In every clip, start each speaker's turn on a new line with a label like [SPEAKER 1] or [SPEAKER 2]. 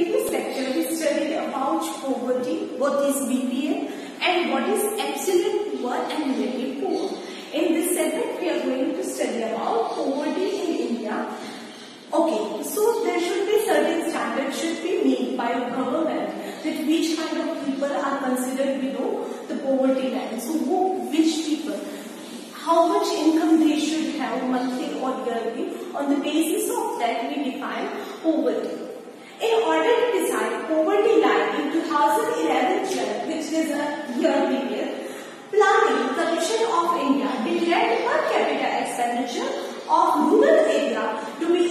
[SPEAKER 1] previous lecture we studied about poverty, what is BPL and what is absolute poor and relative poor. In this segment we are going to study about poverty in India. Okay, so there should be certain standards should be made by a government that which kind of people are considered below the poverty line. So who, which people, how much income they should have monthly or yearly. On the basis of that we define poverty. In order to decide poverty line in 2011-12, which is a year period, Planning Commission of India declared per capita expenditure of rural area to be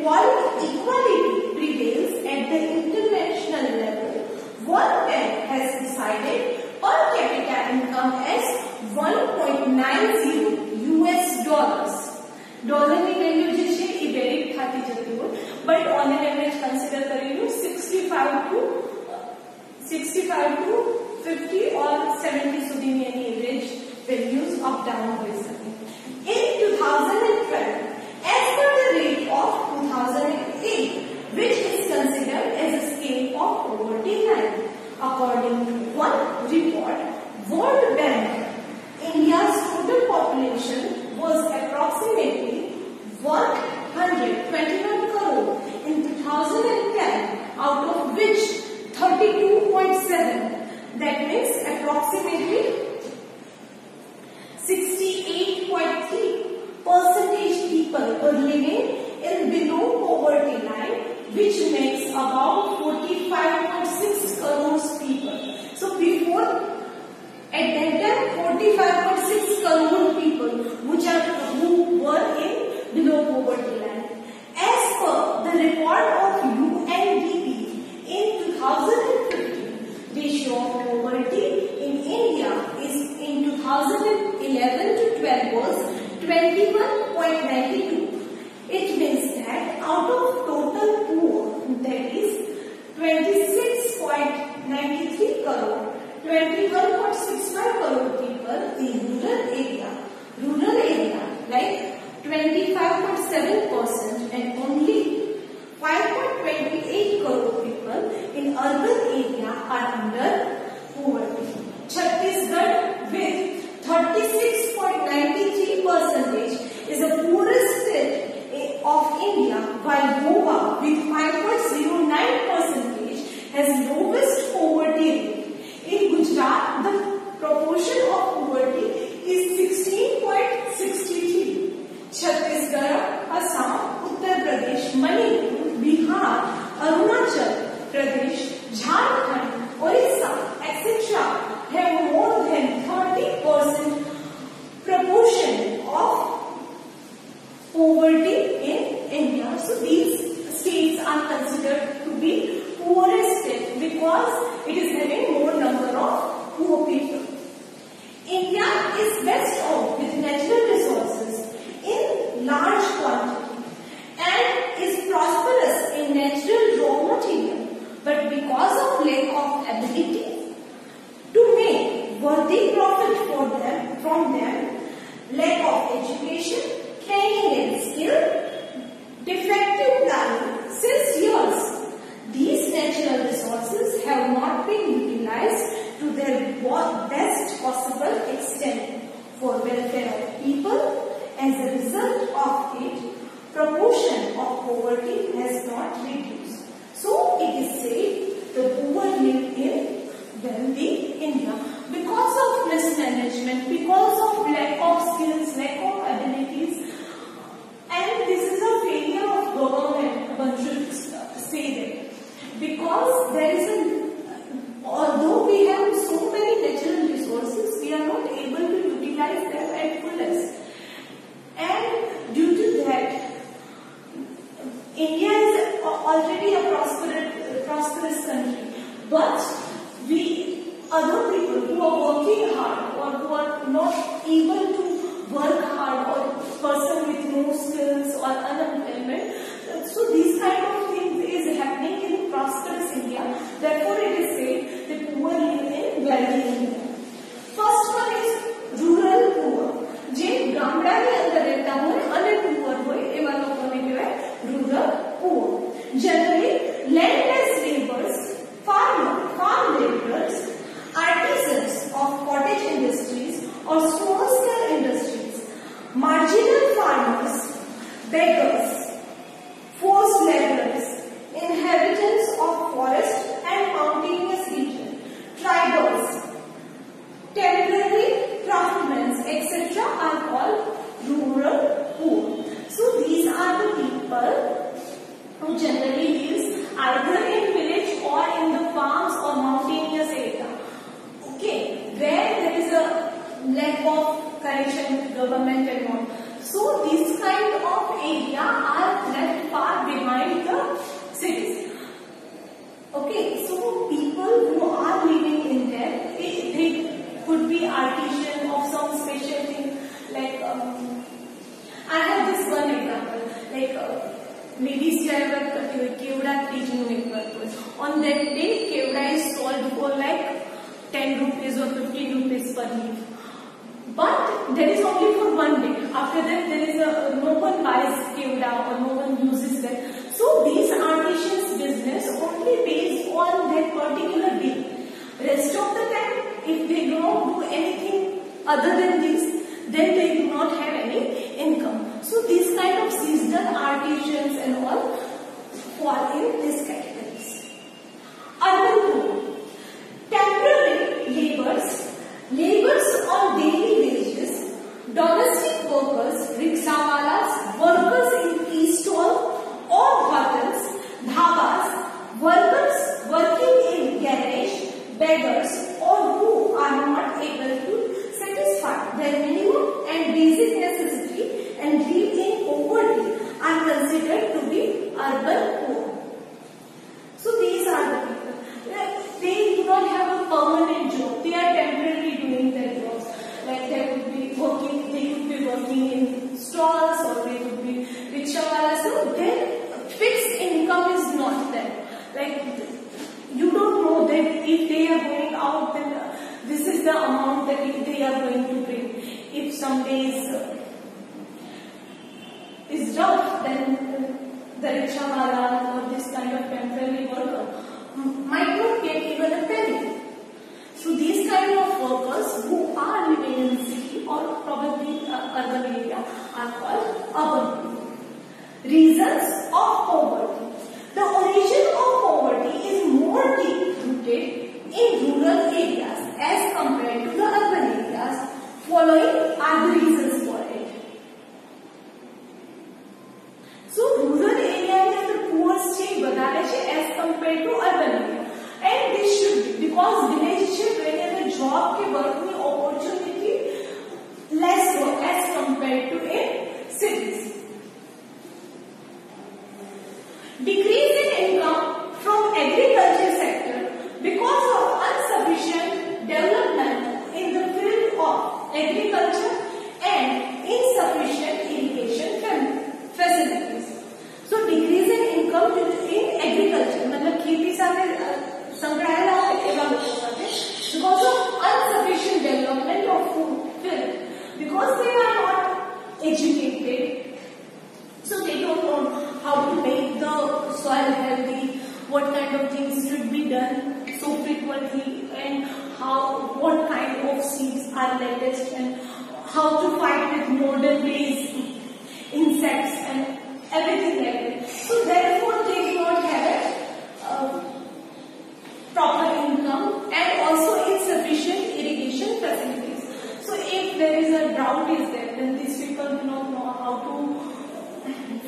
[SPEAKER 1] that equality prevails at the international level, World Bank has decided per capita income as 1.90 US dollars. ડોલરની value જે છે એ very થતી જતી હોય but on an average consider કરીશું 65 two 65 two 50 ઓર 70 સુધીની એની average values up down હોઈ શકે 45.6 crore people which are who were in below poverty 25.7 percent and only 5.28 crore people in urban area are under poverty. Chhattisgarh with 36.93 percentage is the poorest state of India while Goa the profit for them from them, lack of education, training and skill, defective planning since years. These natural resources have not been utilized to their best possible extent for welfare of people. As a result of it, proportion of poverty has not reduced. because of lack of skills, lack of abilities and this is a failure of government, one should say that. Because there or another element. So these kind of people who are living in there, they, they could be artisan of some special thing. Like, um, I have this one example. Like, uh, maybe Sierra Kevda teaching me purpose. On that day, Kevda is sold for like 10 rupees or 15 rupees per week. But that is only for one day. After that, there is a, no one buys Kevda or no one uses that. So these artisans only based on that particular bee. Rest of the time, if they do not do anything other than this, then they do not have any income. So these kind of seasonal artisans and all fall in this category. Pariksha or this kind of temporary worker um, might not get even a penny. So these kind of workers who are living in city or probably uh, urban area are called urban people. Reasons of poverty. The origin of poverty is more deep rooted in rural areas as compared to the urban areas following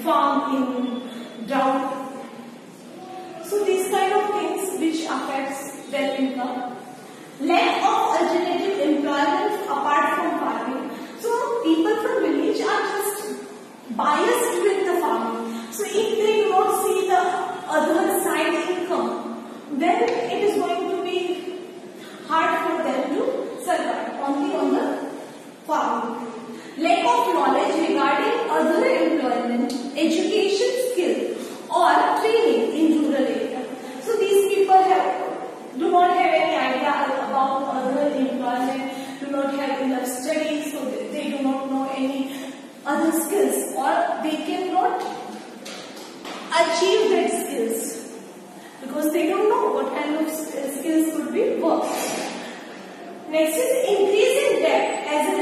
[SPEAKER 1] farm in drought. So these kind of things which affects their income. Lack of alternative employment apart from farming. So people from village are just biased with the farming. So if they do not see the other side income, then not know any other skills or they cannot achieve that skills because they don't know what kind of skills could be worked. Next is increasing debt as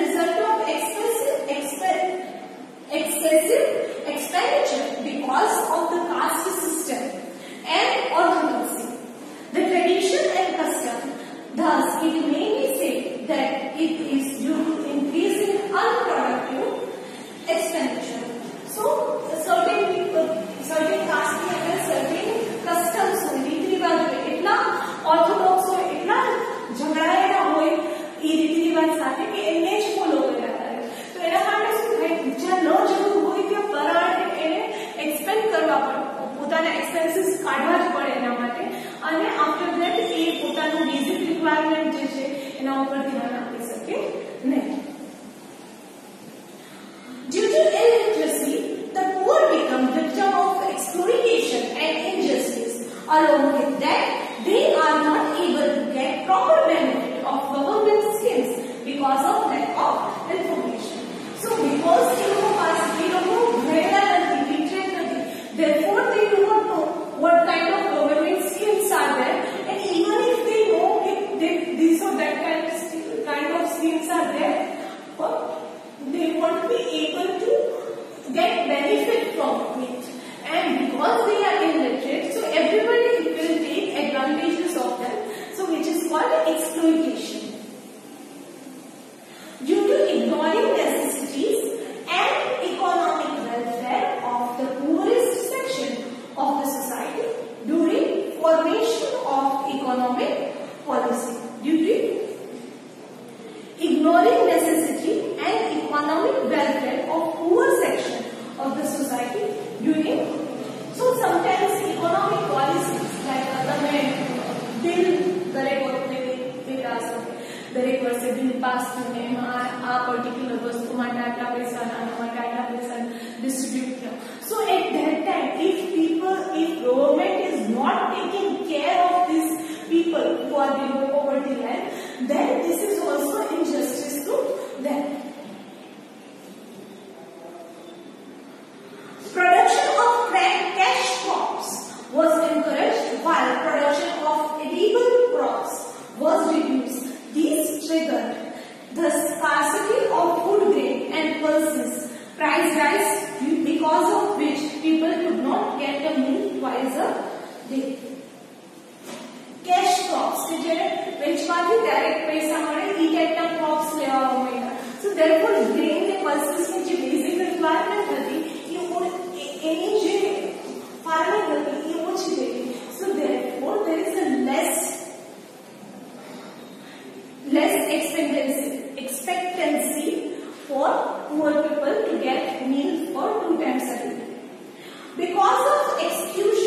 [SPEAKER 1] pass करने आ particular वस्तु data पैसा poor people to get meals for two times a day. Because of exclusion